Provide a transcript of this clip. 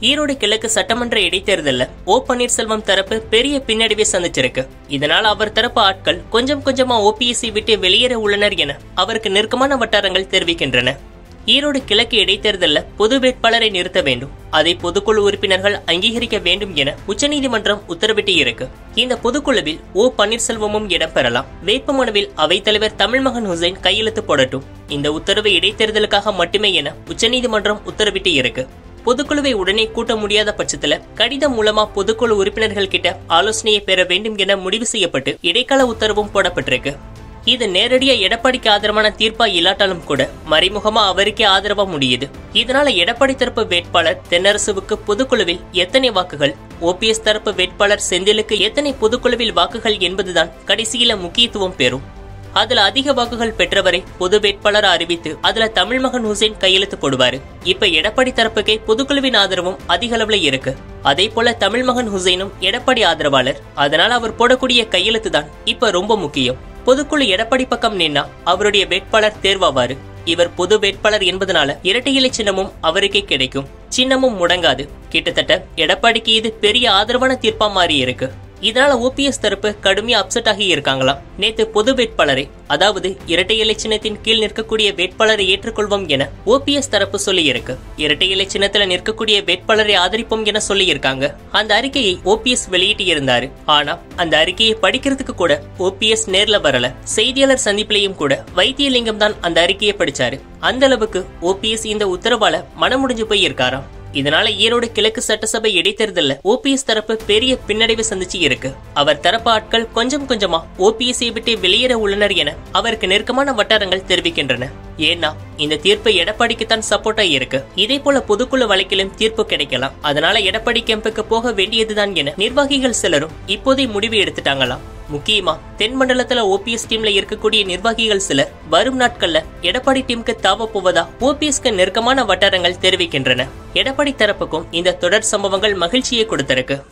ஈரோடு கிழக்கு சட்டமன்ற இடைத்தேர்தலில் ஓ பன்னீர்செல்வம் தரப்பு பெரிய பின்னடைவை சந்திச்சிருக்கு. இதனால் அவர் தரப்பு ஆட்கள் கொஞ்சம் கொஞ்சமா ஓபிஎஸ்சி விட்டு வெளியேற உள்ளனர் என அவருக்கு நெருக்கமான வட்டாரங்கள் தெரிவிக்கின்றன. ஈரோடு கிழக்கு இடைத்தேர்தலில் பொது வேட்பாளரை நிறுத்த வேண்டும். அதை பொதுக்குழு உறுப்பினர்கள் அங்கீகரிக்க வேண்டும் என உச்சநீதிமன்றம் உத்தரவிட்டு இருக்கு இந்த பொதுக்குழுவில் ஓ பன்னீர்செல்வமும் இடம்பெறலாம். வேட்புமனுவில் அவைத்தலைவர் தமிழ்மகன் ஹுசைன் கையெழுத்து போடட்டும். இந்த உத்தரவு இடைத்தேர்தலுக்காக மட்டுமே என உச்சநீதிமன்றம் உத்தரவிட்டு இருக்கு பொதுக்குழுவை உடனே கூட்ட முடியாத பட்சத்துல கடிதம் மூலமா பொதுக்குழு உறுப்பினர்கள் கிட்ட ஆலோசனையை பெற வேண்டும் என முடிவு செய்யப்பட்டு இடைக்கால உத்தரவும் போடப்பட்டிருக்கு. இது நேரடியா எடப்பாடிக்கு ஆதரவான தீர்ப்பா இல்லாட்டாலும் கூட மறைமுகமா அவருக்கே ஆதரவா முடியுது. இதனால எடப்பாடி தரப்பு வேட்பாளர் தென்னரசுவுக்கு பொதுக்குழுவில் எத்தனை வாக்குகள் ஓபிஎஸ் தரப்பு வேட்பாளர் செந்திலுக்கு எத்தனை பொதுக்குழுவில் வாக்குகள் என்பதுதான் கடைசியில முக்கியத்துவம் பெறும். அதுல அதிக வாக்குகள் பெற்றவரை பொது வேட்பாளர் அறிவித்து அதுல தமிழ்மகன் ஹுசைன் கையெழுத்து போடுவாரு. இப்ப எடப்பாடி தரப்புக்கே பொதுக்குழுவின் ஆதரவும் அதிக அளவுல இருக்கு. அதே போல தமிழ் மகன் ஹுசைனும் எடப்பாடி ஆதரவாளர். அதனால அவர் போடக்கூடிய கையெழுத்து தான் இப்ப ரொம்ப முக்கியம். பொதுக்குழு எடப்பாடி பக்கம் நின்னா அவருடைய வேட்பாளர் தேர்வாவாரு. இவர் பொது வேட்பாளர் என்பதனால இரட்டை இலை சின்னமும் அவருக்கே கிடைக்கும். சின்னமும் முடங்காது. கிட்டத்தட்ட எடப்பாடிக்கு இது பெரிய ஆதரவான தீர்ப்பா மாறி இருக்கு இதனால ஓபிஎஸ் தரப்பு கடுமையா அப்செட் ஆகி இருக்காங்களாம் நேத்து பொது வேட்பாளரை அதாவது இரட்டை இலை சின்னத்தின் கீழ் நிற்கக்கூடிய வேட்பாளரை ஏற்றுக்கொள்வோம் என ஓபிஎஸ் தரப்பு சொல்லி இருக்கு இரட்டை இலை சின்னத்துல நிற்கக்கூடிய வேட்பாளரை ஆதரிப்போம் என சொல்லியிருக்காங்க. அந்த அறிக்கையை ஓபிஎஸ் வெளியிட்டு இருந்தாரு ஆனா அந்த அறிக்கையை படிக்கிறதுக்கு கூட ஓபிஎஸ் நேர்ல வரல. செய்தியாளர் சந்திப்பிலையும் கூட வைத்தியலிங்கம் தான் அந்த அறிக்கையை படிச்சாரு. அந்த அளவுக்கு ஓபிஎஸ் இந்த உத்தரவால மனமுடிஞ்சு போய் இருக்காராம் இதனால ஈரோடு கிழக்கு சட்டசபை இடைத்தேர்தல்ல ஓபிஎஸ் தரப்பு பெரிய பின்னடைவு சந்திச்சு இருக்கு. அவர் தரப்பு ஆட்கள் கொஞ்சம் கொஞ்சமா ஓபிஎஸ்ஐ விட்டு வெளியேற உள்ளனர் என அவருக்கு நெருக்கமான வட்டாரங்கள் தெரிவிக்கின்றன. ஏன்னா இந்த தீர்ப்பு எடப்பாடிக்கு தான் சப்போர்ட்டா இருக்கு. இதே போல பொதுக்குழு வழக்கிலும் தீர்ப்பு கிடைக்கலாம். அதனால எடப்பாடி கேம்புக்கு போக வேண்டியதுதான் என நிர்வாகிகள் சிலரும் இப்போதே முடிவு எடுத்துட்டாங்களாம். முக்கியமா தென் மண்டலத்துல ஓபிஎஸ் டீம்ல இருக்கக்கூடிய நிர்வாகிகள் சிலர் வரும் நாட்கள்ல எடப்பாடி டீமுக்கு தாவ போவதா ஓபிஎஸ்க்கு நெருக்கமான வட்டாரங்கள் தெரிவிக்கின்றன. எடப்பாடி தரப்புக்கும் இந்த தொடர் சம்பவங்கள் மகிழ்ச்சியை கொடுத்திருக்கு.